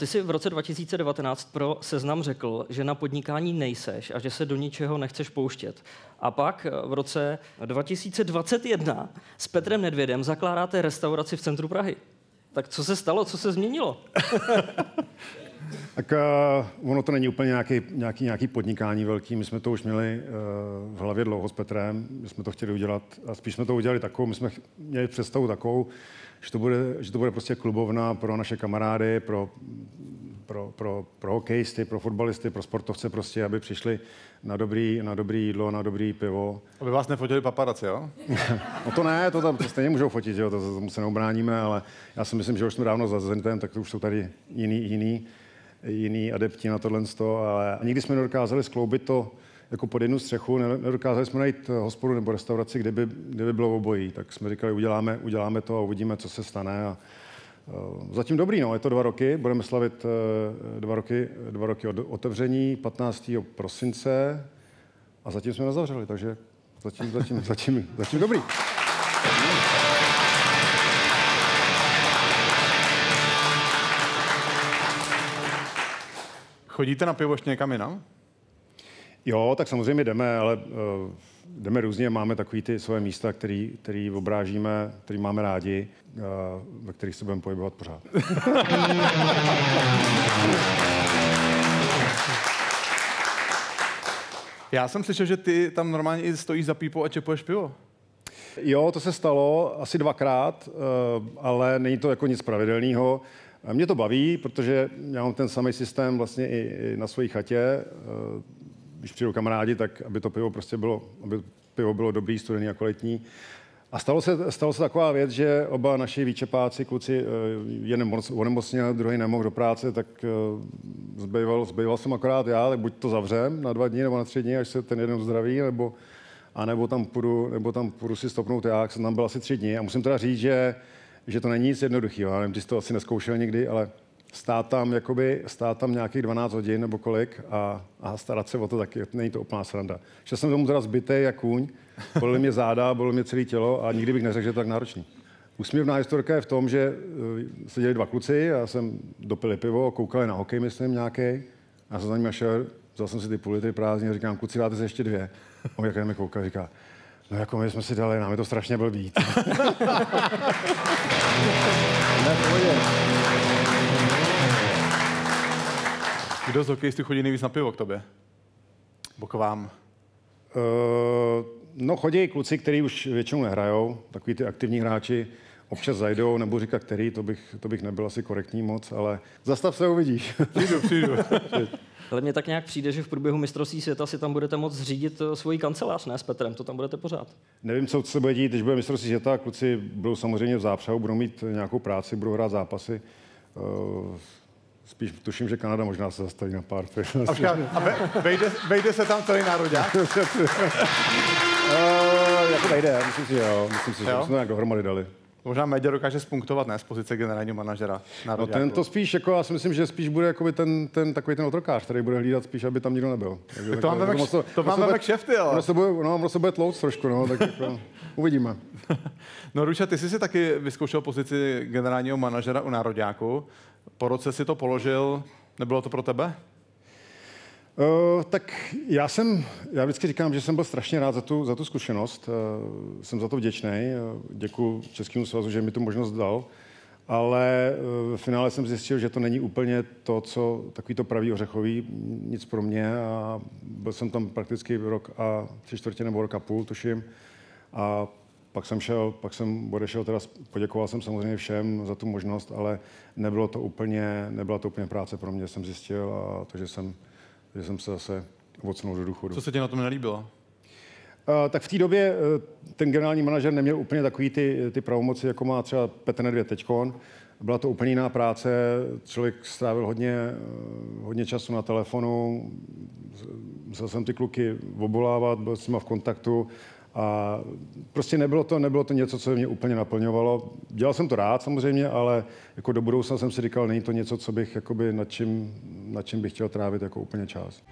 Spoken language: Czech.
Ty jsi v roce 2019 pro seznam řekl, že na podnikání nejseš a že se do ničeho nechceš pouštět. A pak v roce 2021 s Petrem Nedvědem zakládáte restauraci v centru Prahy. Tak co se stalo, co se změnilo? tak uh, ono to není úplně nějaký, nějaký, nějaký podnikání velký. My jsme to už měli uh, v hlavě dlouho s Petrem, my jsme to chtěli udělat a spíš jsme to udělali takovou, my jsme měli představu takovou, že to bude, že to bude prostě klubovna pro naše kamarády, pro, pro, pro, pro hokejisty, pro fotbalisty, pro sportovce prostě, aby přišli na dobrý, na dobrý jídlo, na dobrý pivo. Aby vás nefotili paparaci, jo? no to ne, to tam to stejně můžou fotit, jo, to, to, se neubráníme, ale já si myslím, že už jsme dávno za Zentem, tak to už jsou tady jiný, jiný, jiný adepti na tohle, ale nikdy jsme nedokázali skloubit to, jako pod jednu střechu. Nedokázali jsme najít hospodu nebo restauraci, kde by, kde by bylo obojí. Tak jsme říkali, uděláme, uděláme to a uvidíme, co se stane. A, uh, zatím dobrý, no, je to dva roky. Budeme slavit uh, dva roky, dva roky od otevření 15. prosince a zatím jsme nezavřeli, takže zatím, zatím, zatím, zatím dobrý. Chodíte na pivo ještě někam jinam? Jo, tak samozřejmě jdeme, ale uh, jdeme různě. Máme takový ty svoje místa, který, který obrážíme, který máme rádi, uh, ve kterých se budeme pohybovat pořád. Já jsem slyšel, že ty tam normálně i stojíš za pípou a čepuješ pivo. Jo, to se stalo asi dvakrát, uh, ale není to jako nic pravidelného. Mě to baví, protože já mám ten samý systém vlastně i, na své chatě když přijdou kamarádi, tak aby to pivo prostě bylo, aby pivo bylo dobrý, studený a kvalitní. A stalo se, stalo se taková věc, že oba naši výčepáci, kluci, eh, jeden onemocněl, druhý nemohl do práce, tak eh, zbýval, zbýval jsem akorát já, tak buď to zavřem na dva dny nebo na tři dny, až se ten jeden zdraví, nebo, a nebo tam půjdu, nebo tam půjdu si stopnout já, jsem tam byl asi tři dny. A musím teda říct, že, že to není nic jednoduchého. Já nevím, ty jsi to asi neskoušel nikdy, ale stát tam, jakoby, stát tam nějakých 12 hodin nebo kolik a, a starat se o to taky, není to úplná sranda. Šel jsem tomu teda zbytej jak kůň, bolely mě záda, bolelo mě celé tělo a nikdy bych neřekl, že je to tak náročný. Úsměvná historka je v tom, že uh, seděli dva kluci, já jsem dopili pivo, koukali na hokej, myslím, nějaký. Já jsem za ním šel, vzal jsem si ty půl litry prázdný a říkám, kluci, dáte se ještě dvě. On jak mi koukal, říká, no jako my jsme si dali, nám je to strašně blbý. Kdo z hokejistů chodí nejvíc na pivo k tobě? Bo k vám? Uh, no chodí kluci, kteří už většinou nehrajou, takový ty aktivní hráči, občas zajdou, nebo říkat který, to bych, to bych nebyl asi korektní moc, ale zastav se uvidíš. Přijdu, přijdu. Ale mně tak nějak přijde, že v průběhu mistrovství světa si tam budete moct zřídit eh, svoji kancelář, ne s Petrem, to tam budete pořád. Nevím, co se bude dít, když bude mistrovství světa, kluci budou samozřejmě v zápřahu, budou mít nějakou práci, budou hrát zápasy. Uh, Spíš tuším, že Kanada možná se zastaví na pár A, a vejde, vejde se tam celý národák? uh, jako vejde, myslím si, že jo. Myslím si, že jsme nějak dohromady dali. Možná Média dokáže spunktovat, ne, z pozice generálního manažera. No ten to spíš, jako já si myslím, že spíš bude jako ten, ten, takový ten otrokář, který bude hlídat spíš, aby tam nikdo nebyl. Takže to máme jako, to, to máme k šefty, ale. Ono se bude, no, ono se bude tlouc trošku, no, tak jako, uvidíme. no Ruša, ty jsi si taky vyzkoušel pozici generálního manažera u Národňáku. Po roce si to položil, nebylo to pro tebe? Uh, tak já jsem, já vždycky říkám, že jsem byl strašně rád za tu, za tu zkušenost. Uh, jsem za to vděčný. Uh, děkuji Českému svazu, že mi tu možnost dal. Ale v finále jsem zjistil, že to není úplně to, co takový to pravý ořechový, nic pro mě. A byl jsem tam prakticky rok a tři čtvrtě nebo rok a půl, tuším. A pak jsem šel, pak jsem odešel, teda poděkoval jsem samozřejmě všem za tu možnost, ale nebylo to úplně, nebyla to úplně práce pro mě, jsem zjistil a to, že jsem, že jsem se zase odsunul do důchodu. Co se ti na tom nelíbilo? Uh, tak v té době uh, ten generální manažer neměl úplně takový ty, ty pravomoci, jako má třeba Petr Nedvěd teďkon. Byla to úplně jiná práce, člověk strávil hodně, uh, hodně času na telefonu, musel jsem ty kluky obolávat, byl s nimi v kontaktu a prostě nebylo to, nebylo to něco, co mě úplně naplňovalo. Dělal jsem to rád samozřejmě, ale jako do budoucna jsem si říkal, není to něco, co bych jakoby nad čím, nad čím bych chtěl trávit jako úplně čas.